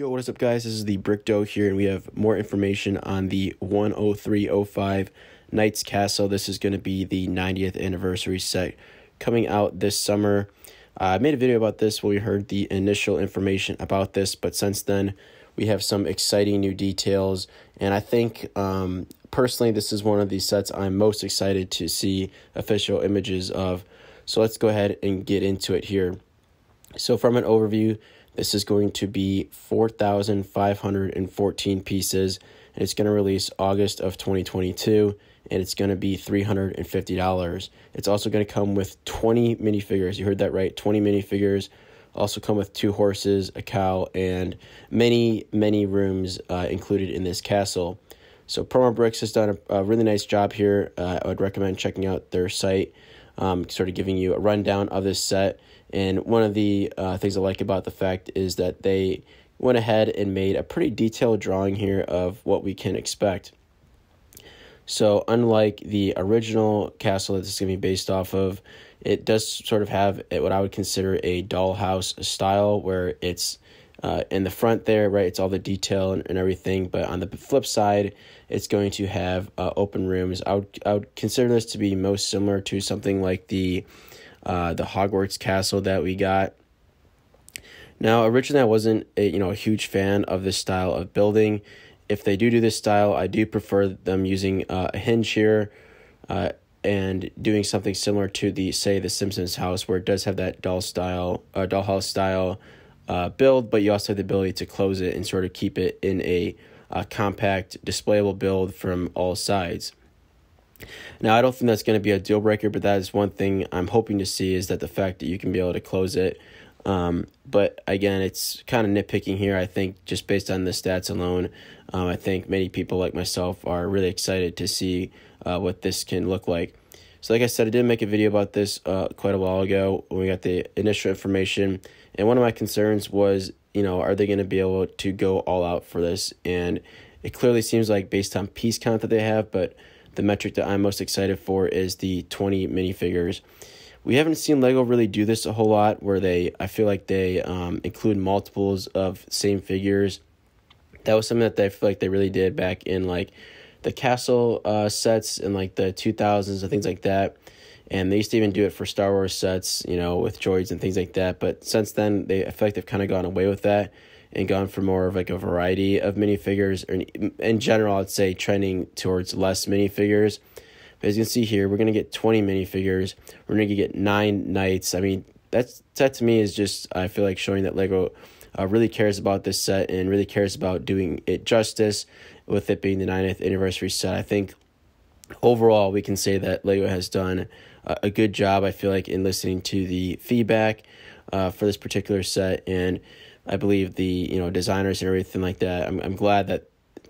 Yo, what is up, guys? This is the Brick Duo here, and we have more information on the 10305 Knights Castle. This is going to be the 90th anniversary set coming out this summer. Uh, I made a video about this when we heard the initial information about this, but since then, we have some exciting new details, and I think um, personally, this is one of the sets I'm most excited to see official images of. So let's go ahead and get into it here. So, from an overview, this is going to be 4,514 pieces, and it's going to release August of 2022, and it's going to be $350. It's also going to come with 20 minifigures. You heard that right, 20 minifigures. Also come with two horses, a cow, and many, many rooms uh, included in this castle. So Promo Bricks has done a, a really nice job here. Uh, I would recommend checking out their site, um, sort of giving you a rundown of this set and one of the uh, things I like about the fact is that they went ahead and made a pretty detailed drawing here of what we can expect. So, unlike the original castle that this is going to be based off of, it does sort of have what I would consider a dollhouse style where it's uh, in the front there, right? It's all the detail and, and everything. But on the flip side, it's going to have uh, open rooms. I would, I would consider this to be most similar to something like the uh, the Hogwarts castle that we got. Now, originally, I wasn't a, you know a huge fan of this style of building. If they do do this style, I do prefer them using uh, a hinge here, uh, and doing something similar to the say the Simpsons house, where it does have that doll style, uh, dollhouse style uh, build, but you also have the ability to close it and sort of keep it in a uh, compact, displayable build from all sides. Now, I don't think that's going to be a deal breaker, but that is one thing I'm hoping to see is that the fact that you can be able to close it. Um, but again, it's kind of nitpicking here. I think just based on the stats alone, um, I think many people like myself are really excited to see uh, what this can look like. So, like I said, I did make a video about this uh, quite a while ago when we got the initial information. And one of my concerns was, you know, are they going to be able to go all out for this? And it clearly seems like based on piece count that they have, but the metric that I'm most excited for is the 20 minifigures. We haven't seen Lego really do this a whole lot where they, I feel like they um, include multiples of same figures. That was something that I feel like they really did back in like the castle uh, sets in like the 2000s and things like that. And they used to even do it for Star Wars sets, you know, with droids and things like that. But since then, they I feel like they've kind of gone away with that and gone for more of like a variety of minifigures, or in general, I'd say trending towards less minifigures. But as you can see here, we're gonna get twenty minifigures. We're gonna get nine knights. I mean, that's that to me is just I feel like showing that Lego uh, really cares about this set and really cares about doing it justice. With it being the 90th anniversary set, I think overall we can say that Lego has done a, good job. I feel like in listening to the feedback uh, for this particular set and I believe the you know designers and everything like that. I'm I'm glad that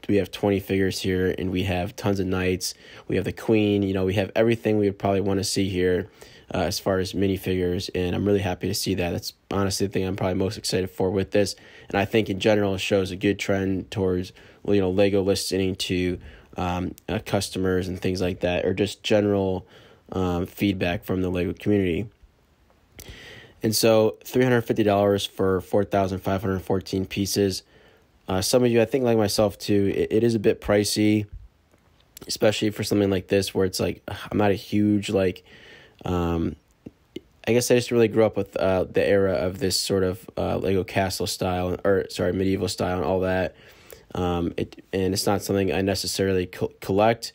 we have 20 figures here and we have tons of knights. We have the queen. You know we have everything we would probably want to see here. Uh, as far as minifigures, and I'm really happy to see that. That's honestly the thing I'm probably most excited for with this, and I think in general it shows a good trend towards well, you know Lego listening to um, uh, customers and things like that, or just general um, feedback from the Lego community. And so $350 for 4,514 pieces. Uh, some of you, I think, like myself too, it, it is a bit pricey, especially for something like this where it's like, I'm not a huge, like, um, I guess I just really grew up with uh, the era of this sort of uh, Lego castle style, or sorry, medieval style and all that. Um, it and it's not something I necessarily co- collect.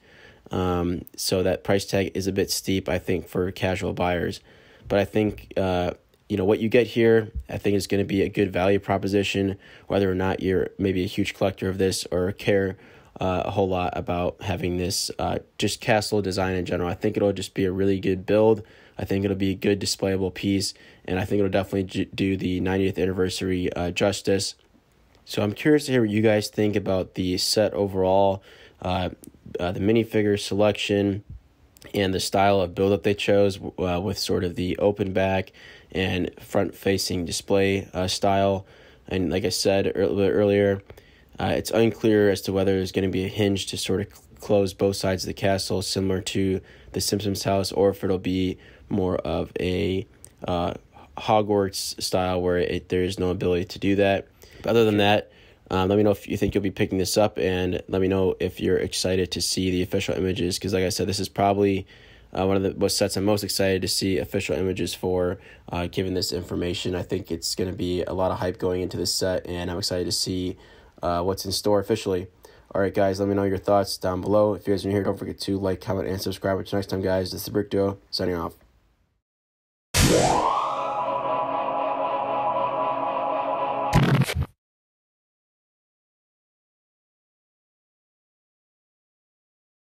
Um, so that price tag is a bit steep, I think, for casual buyers. But I think uh, you know what you get here i think is going to be a good value proposition whether or not you're maybe a huge collector of this or care uh, a whole lot about having this uh, just castle design in general. I think it'll just be a really good build. I think it'll be a good displayable piece and i think it'll definitely do the 90th anniversary uh, justice. So i'm curious to hear what you guys think about the set overall uh, uh, the minifigure selection and the style of build up they chose uh, with sort of the open back and front facing display uh, style. And like I said earlier, uh, it's unclear as to whether there's going to be a hinge to sort of close both sides of the castle, similar to the Simpsons house, or if it'll be more of a uh, Hogwarts style where it, there is no ability to do that. But other than that, Um, let me know if you think you'll be picking this up, and let me know if you're excited to see the official images. Because, like I said, this is probably uh, one of the sets I'm most excited to see official images for. Uh, given this information, I think it's going to be a lot of hype going into this set, and I'm excited to see uh, what's in store officially. All right, guys, let me know your thoughts down below. If you guys are new here, don't forget to like, comment, and subscribe. Until next time, guys, this is Brick Duo signing off.